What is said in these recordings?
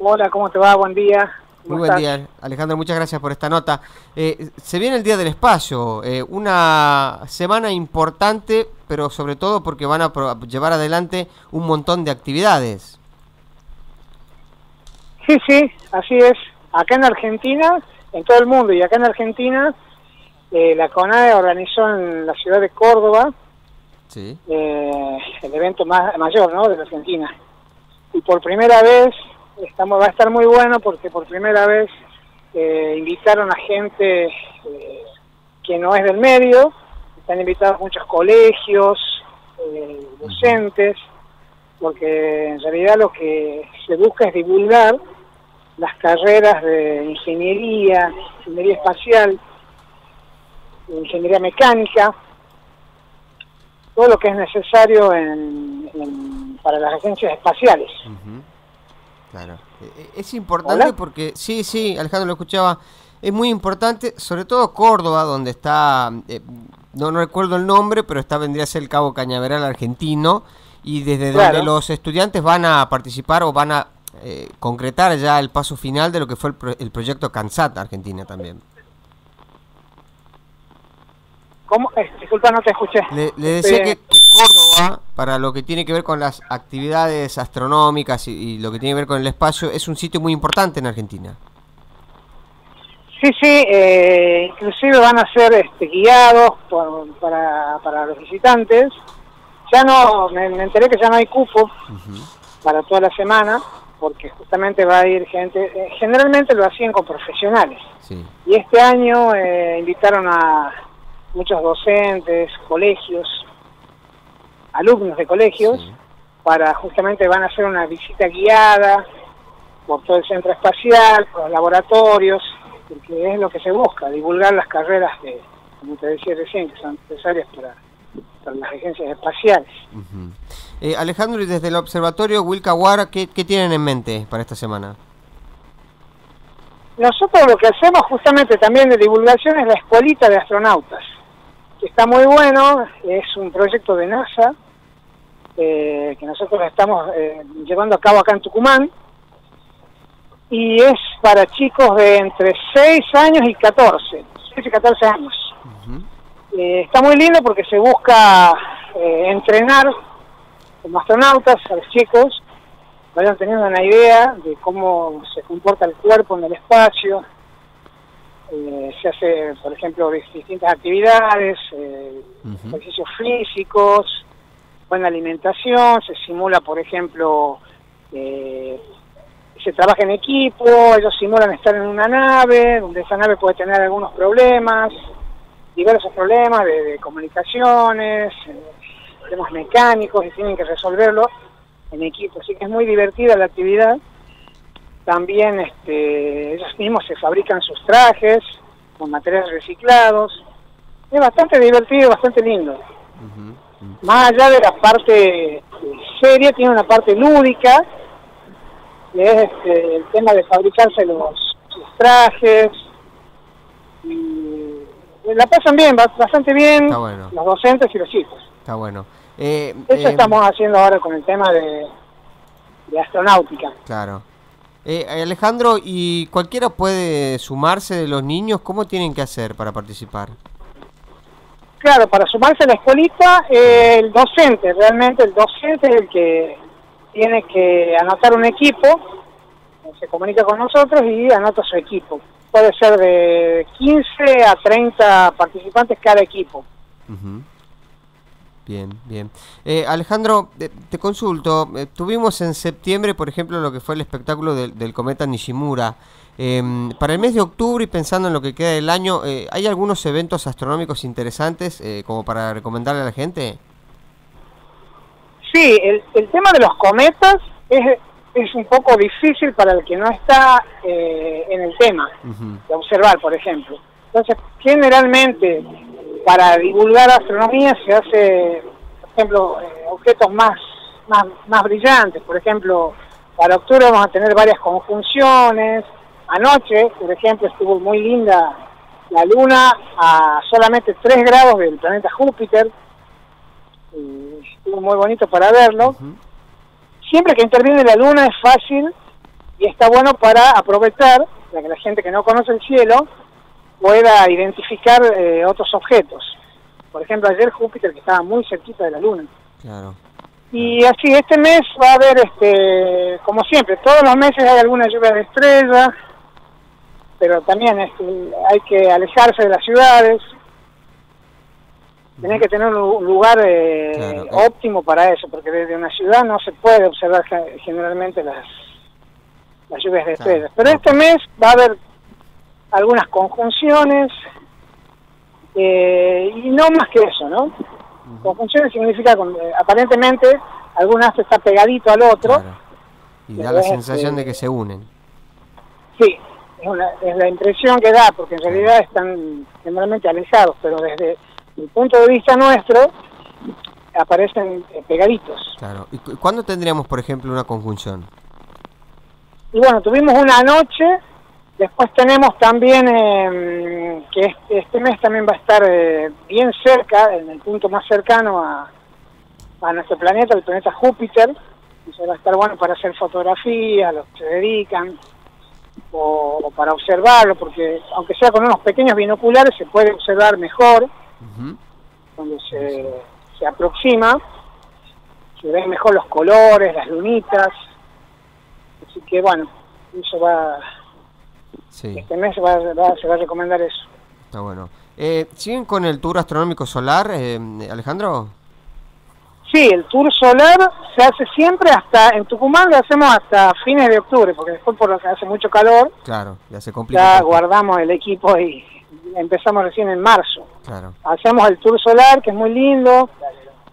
Hola, ¿cómo te va? Buen día. Muy buen día, Alejandro. Muchas gracias por esta nota. Eh, se viene el Día del Espacio, eh, una semana importante, pero sobre todo porque van a llevar adelante un montón de actividades. Sí, sí, así es. Acá en Argentina, en todo el mundo y acá en Argentina, eh, la CONAE organizó en la ciudad de Córdoba el evento más mayor ¿no? de la Argentina. Y por primera vez estamos, va a estar muy bueno porque por primera vez eh, invitaron a gente eh, que no es del medio, están invitados muchos colegios, eh, docentes, porque en realidad lo que se busca es divulgar las carreras de ingeniería, ingeniería espacial, ingeniería mecánica, todo lo que es necesario para las agencias espaciales. Eh, es importante porque, sí, sí, Alejandro lo escuchaba, es muy importante, sobre todo Córdoba, donde está, eh, no, recuerdo el nombre, pero está vendría a ser el Cabo Cañaveral argentino, y desde donde los estudiantes van a participar o van a concretar ya el paso final de lo que fue el, proyecto CANSAT Argentina también. ¿Cómo? disculpa, no te escuché. Le, decía que Córdoba, para lo que tiene que ver con las actividades astronómicas y, lo que tiene que ver con el espacio, es un sitio muy importante en Argentina. Sí, sí, eh, inclusive van a ser este, guiados para, para los visitantes. Ya no, me, enteré que ya no hay cupo para toda la semana, porque justamente va a ir gente, eh, generalmente lo hacían con profesionales. Y este año eh, invitaron a muchos docentes, colegios, alumnos de colegios, para justamente van a hacer una visita guiada por todo el centro espacial, por los laboratorios, porque es lo que se busca, divulgar las carreras que, como te decía recién, que son necesarias para, las agencias espaciales. Eh, Alejandro, y desde el observatorio Wilcahuara, ¿qué, ¿qué tienen en mente para esta semana? Nosotros lo que hacemos justamente también de divulgación es la escuelita de astronautas, está muy bueno, es un proyecto de NASA, eh, que nosotros estamos eh, llevando a cabo acá en Tucumán, y es para chicos de entre 6 años y 14, 6 y 14 años. Eh, está muy lindo porque se busca entrenar como astronautas a los chicos, vayan teniendo una idea de cómo se comporta el cuerpo en el espacio, se hace, por ejemplo, distintas actividades, ejercicios físicos, buena alimentación, se simula, por ejemplo, eh, se trabaja en equipo, ellos simulan estar en una nave, donde esa nave puede tener algunos problemas, diversos problemas de, comunicaciones, eh, problemas mecánicos y tienen que resolverlo en equipo. Así que es muy divertida la actividad. También este, ellos mismos se fabrican sus trajes con materiales reciclados. Es bastante divertido, bastante lindo más allá de la parte seria, tiene una parte lúdica, que es este, el tema de fabricarse los, trajes. Y la pasan bien, bastante bien, los docentes y los chicos. Está bueno. Eh, Eso eh, estamos haciendo ahora con el tema de, de astronáutica. Claro. Eh, Alejandro, ¿y cualquiera puede sumarse de los niños? ¿Cómo tienen que hacer para participar? Claro, para sumarse a la escuelita, eh, el docente, realmente el docente es el que tiene que anotar un equipo, se comunica con nosotros y anota su equipo. Puede ser de 15 a 30 participantes cada equipo. Bien, bien. Eh, Alejandro, te, consulto, eh, tuvimos en septiembre, por ejemplo, lo que fue el espectáculo del cometa Nishimura. Em, para el mes de octubre y pensando en lo que queda del año, eh, ¿hay algunos eventos astronómicos interesantes eh, como para recomendarle a la gente? Sí, el, tema de los cometas es, es, un poco difícil para el que no está eh, en el tema de observar, por ejemplo. Entonces, generalmente, para divulgar astronomía se hace, por ejemplo, objetos más, más, más brillantes. Por ejemplo, para octubre vamos a tener varias conjunciones, Anoche, por ejemplo, estuvo muy linda la luna a solamente 3 grados del planeta Júpiter. estuvo muy bonito para verlo. Siempre que interviene la luna es fácil y está bueno para aprovechar, para que la gente que no conoce el cielo pueda identificar eh, otros objetos. Por ejemplo, ayer Júpiter que estaba muy cerquita de la Luna. Claro. Y así, este mes va a haber, este, como siempre, todos los meses hay alguna lluvia de estrellas, pero también este, hay que alejarse de las ciudades, Tenés que tener un lugar eh, óptimo para eso, porque desde una ciudad no se puede observar generalmente las, las lluvias de estrellas. Pero este mes va a haber algunas conjunciones eh, y no más que eso, ¿no? Conjunciones significa, eh, aparentemente, algún astro está pegadito al otro. Y da la sensación de que se unen. Sí, es, es la impresión que da, porque en realidad están generalmente alejados, pero desde el punto de vista nuestro, aparecen eh, pegaditos. Claro. ¿Y cuándo tendríamos, por ejemplo, una conjunción? Y bueno, tuvimos una noche, después tenemos también em, que este, este, mes también va a estar eh, bien cerca, en el punto más cercano a, a nuestro planeta, el planeta Júpiter, se va a estar bueno para hacer fotografías, los que se dedican, o para observarlo, porque aunque sea con unos pequeños binoculares se puede observar mejor cuando se, se aproxima, se ven mejor los colores, las lunitas. Así que bueno, eso va. Este mes se va, a recomendar eso. Está bueno. Eh, ¿Siguen con el tour astronómico solar, eh, Alejandro? Sí, el tour solar se hace siempre hasta, en Tucumán lo hacemos hasta fines de octubre, porque después por lo que hace mucho calor, claro, ya se complica. Ya guardamos el equipo y empezamos recién en marzo. Hacemos el tour solar, que es muy lindo,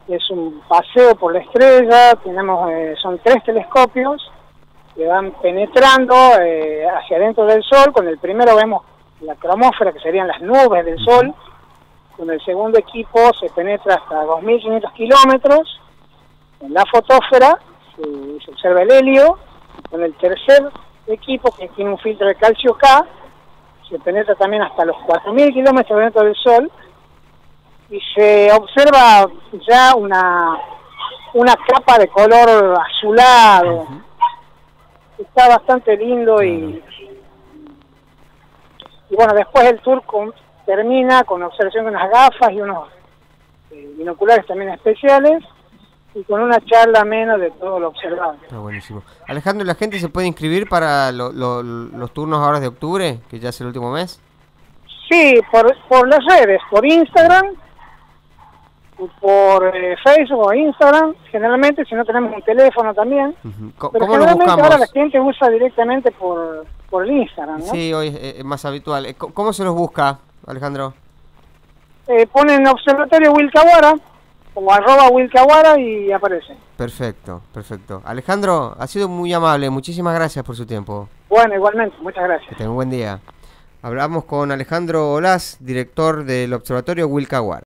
es un paseo por la estrella, tenemos eh, son tres telescopios que van penetrando eh, hacia adentro del Sol, con el primero vemos la cromósfera, que serían las nubes del Sol, con el segundo equipo se penetra hasta 2.500 kilómetros, en la fotósfera se, se observa el helio, con el tercer equipo, que tiene un filtro de calcio K, se penetra también hasta los 4.000 kilómetros dentro del Sol. Y se observa ya una, una capa de color azulado. Está bastante lindo y, y bueno, después el tour termina con observación de unas gafas y unos eh, binoculares también especiales y con una charla menos de todo lo observado. Está buenísimo. Alejandro, ¿la gente se puede inscribir para los turnos ahora de octubre, que ya es el último mes? Sí, por, por las redes, por Instagram, por eh, Facebook o Instagram, generalmente, si no tenemos un teléfono también. Pero generalmente ahora la gente usa directamente por, por el Instagram, ¿no? Sí, hoy es, más habitual. Eh, ¿Cómo se los busca, Alejandro? Eh, ponen Observatorio Wilcahuara como arroba Wilcahuara y aparece. Perfecto, perfecto. Alejandro, ha sido muy amable, muchísimas gracias por su tiempo. Bueno, igualmente, muchas gracias. Que tenga un buen día. Hablamos con Alejandro Olaz, director del Observatorio Wilcahuara.